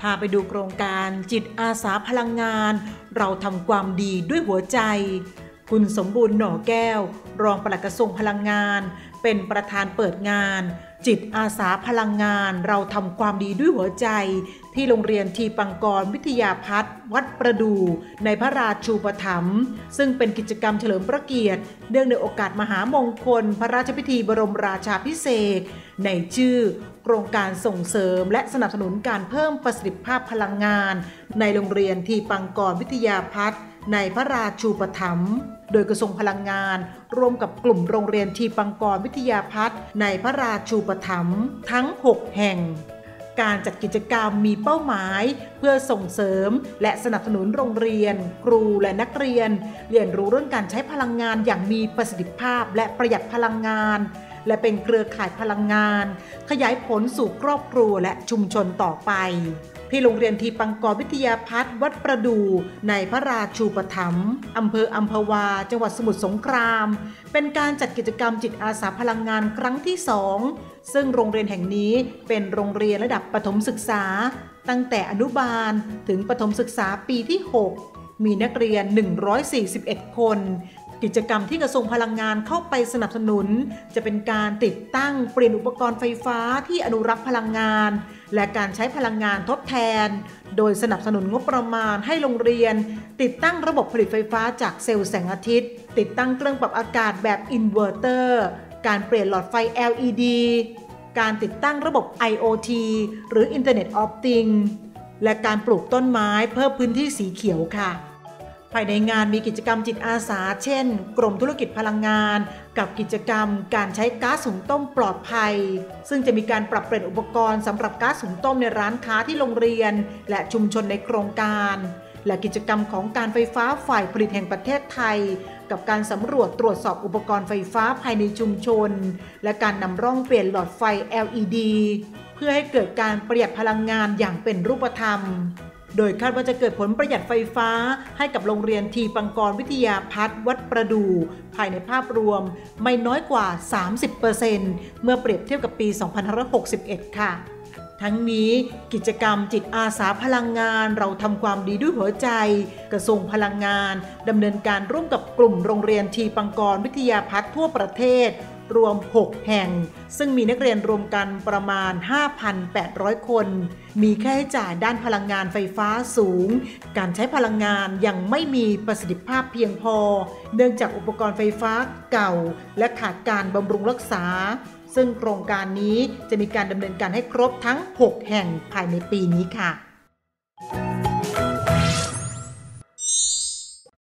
พาไปดูโครงการจิตอาสาพลังงาน เราทำความดีด้วยหัวใจ คุณสมบูรณ์หน่อแก้ว รองปลัดกระทรวงพลังงาน เป็นประธานเปิดงาน จิตอาสาพลังงาน เราทำความดีด้วยหัวใจ ที่โรงเรียนทีปังกรวิทยาพัฒน์วัดประดู ในพระราชูปถัมภ์ซึ่งเป็นกิจกรรมเฉลิมพระเกียรติเนื่องในโอกาสมหามงคล พระราชพิธีบรมราชาพิเศษในชื่อ รงการส่งเสริมและสนับสนุนการเพิ่มประสิทธิภาพพลังงาน ในโรงเรียนทีปังกรวิทยาพัฒน์ในพระราชูปถัมภ์โดยกระทรวงพลังงาน ร่วมกับกลุ่มโรงเรียนทีปังกรวิทยาพัฒน์ในพระราชูปถัมภ์ทั้ง 6 แห่งการจัดกิจกรรมมีเป้าหมาย เพื่อส่งเสริม และสนับสนุนโรงเรียน ครูและนักเรียน เรียนรู้เรื่องการใช้พลังงานอย่างมีประสิทธิภาพและประหยัดพลังงาน และเป็นเครือข่ายพลังงาน ขยายผลสู่ครอบครัวและชุมชนต่อไปที่โรงเรียนทีปังกรวิทยาพัฒน์วัดประดูในพระราชูปถัมภ์อำเภออัมพวา จังหวัดสมุทรสงคราม เป็นการจัดกิจกรรมจิตอาสาพลังงานครั้งที่สองซึ่งโรงเรียนแห่งนี้เป็นโรงเรียนระดับประถมศึกษา ตั้งแต่อนุบาลถึงประถมศึกษาปีที่ 6 มีนักเรียน 141 คน กิจกรรมที่กระทรวงพลังงานเข้าไปสนับสนุน จะเป็นการติดตั้งเปลี่ยนอุปกรณ์ไฟฟ้าที่อนุรักษ์พลังงาน และการใช้พลังงานทดแทน โดยสนับสนุนงบประมาณให้โรงเรียน ติดตั้งระบบผลิตไฟฟ้าจากเซลล์แสงอาทิตย์ ติดตั้งเครื่องปรับอากาศแบบอินเวอร์เตอร์การเปลี่ยนหลอดไฟ LED การติดตั้งระบบ IoT หรือ Internet of Things และการปลูกต้นไม้เพิ่มพื้นที่สีเขียวค่ะ ภายในงานมีกิจกรรมจิตอาสา เช่นกรมธุรกิจพลังงาน กับกิจกรรมการใช้ก๊าซหุงต้มปลอดภัย ซึ่งจะมีการปรับเปลี่ยนอุปกรณ์สำหรับก๊าซหุงต้มในร้านค้าที่โรงเรียน และชุมชนในโครงการ และกิจกรรมของการไฟฟ้าฝ่ายผลิตแห่งประเทศไทย กับการสำรวจตรวจสอบอุปกรณ์ไฟฟ้าภายในชุมชน และการนำร่องเปลี่ยนหลอดไฟ LED เพื่อให้เกิดการประหยัดพลังงานอย่างเป็นรูปธรรม โดยคาดว่าจะเกิดผลประหยัดไฟฟ้าให้กับโรงเรียนทีปังกรวิทยาพัฒน์วัดประดู ภายในภาพรวมไม่น้อยกว่า 30%เมื่อเปรียบเทียบกับปี 2561 ค่ะ ทั้งนี้กิจกรรมจิตอาสาพลังงานเราทำความดีด้วยหัวใจ กระทรวงพลังงานดำเนินการร่วมกับกลุ่มโรงเรียนทีปังกรวิทยาพัฒน์ทั่วประเทศ รวม 6 แห่ง ซึ่งมีนักเรียนรวมกันประมาณ 5,800 คน มีค่าใช้จ่ายด้านพลังงานไฟฟ้าสูง การใช้พลังงานยังไม่มีประสิทธิภาพเพียงพอ เนื่องจากอุปกรณ์ไฟฟ้าเก่า และขาดการบำรุงรักษา ซึ่งโครงการนี้จะมีการดำเนินการให้ครบทั้ง 6 แห่งภายในปีนี้ค่ะ